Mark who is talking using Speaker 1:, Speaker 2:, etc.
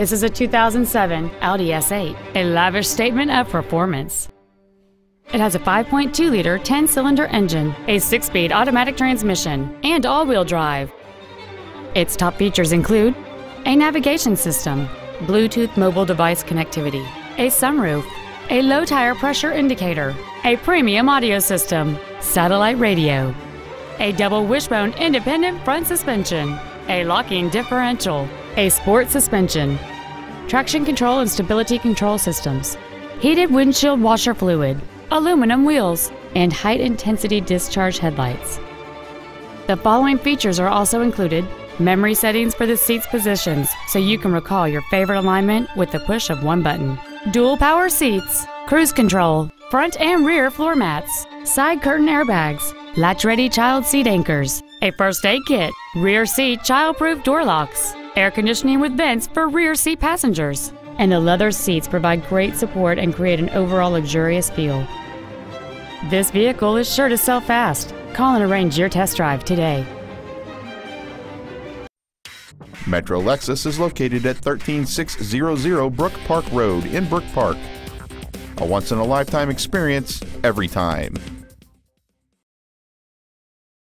Speaker 1: This is a 2007 Audi S8, a lavish statement of performance. It has a 5.2-liter 10-cylinder engine, a 6-speed automatic transmission, and all-wheel drive. Its top features include a navigation system, Bluetooth mobile device connectivity, a sunroof, a low tire pressure indicator, a premium audio system, satellite radio, a double wishbone independent front suspension, a locking differential, a sport suspension, traction control and stability control systems, heated windshield washer fluid, aluminum wheels, and high intensity discharge headlights. The following features are also included memory settings for the seat's positions so you can recall your favorite alignment with the push of one button, dual power seats, cruise control, front and rear floor mats, side curtain airbags, latch ready child seat anchors, a first aid kit, rear seat child proof door locks, air conditioning with vents for rear seat passengers, and the leather seats provide great support and create an overall luxurious feel. This vehicle is sure to sell fast. Call and arrange your test drive today.
Speaker 2: Metro Lexus is located at 13600 Brook Park Road in Brook Park. A once in a lifetime experience every time.